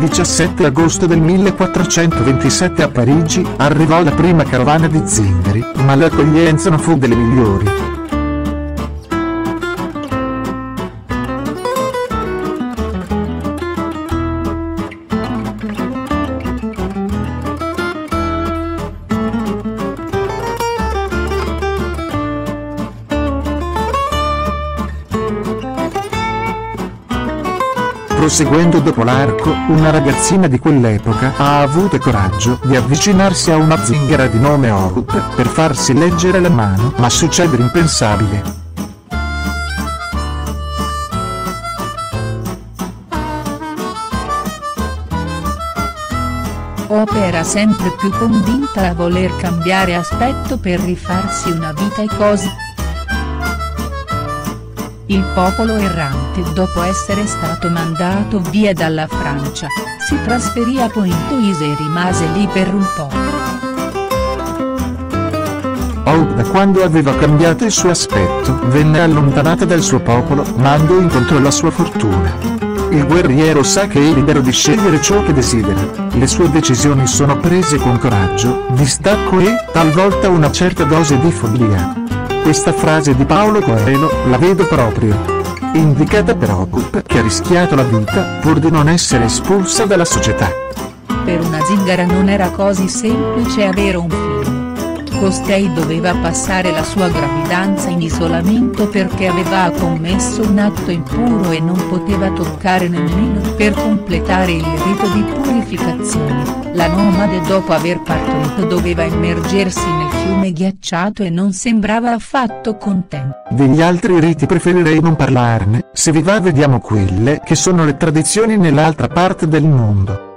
Il 17 agosto del 1427 a Parigi arrivò la prima carovana di zingari, ma l'accoglienza non fu delle migliori. Proseguendo dopo l'arco, una ragazzina di quell'epoca ha avuto il coraggio di avvicinarsi a una zingara di nome Hope per farsi leggere la mano, ma succede l'impensabile. Hope era sempre più convinta a voler cambiare aspetto per rifarsi una vita e cose il popolo errante dopo essere stato mandato via dalla Francia, si trasferì a Pointe e rimase lì per un po'. Hope da quando aveva cambiato il suo aspetto venne allontanata dal suo popolo, mando incontrò la sua fortuna. Il guerriero sa che è libero di scegliere ciò che desidera, le sue decisioni sono prese con coraggio, distacco e, talvolta una certa dose di follia. Questa frase di Paolo Coelho, la vedo proprio. Indicata per Hope che ha rischiato la vita pur di non essere espulsa dalla società. Per una zingara non era così semplice avere un figlio. Costei doveva passare la sua gravidanza in isolamento perché aveva commesso un atto impuro e non poteva toccare nemmeno per completare il rito di purificazione. La nomade dopo aver partorito doveva immergersi nel fiume ghiacciato e non sembrava affatto contenta. Degli altri riti preferirei non parlarne, se vi va vediamo quelle che sono le tradizioni nell'altra parte del mondo.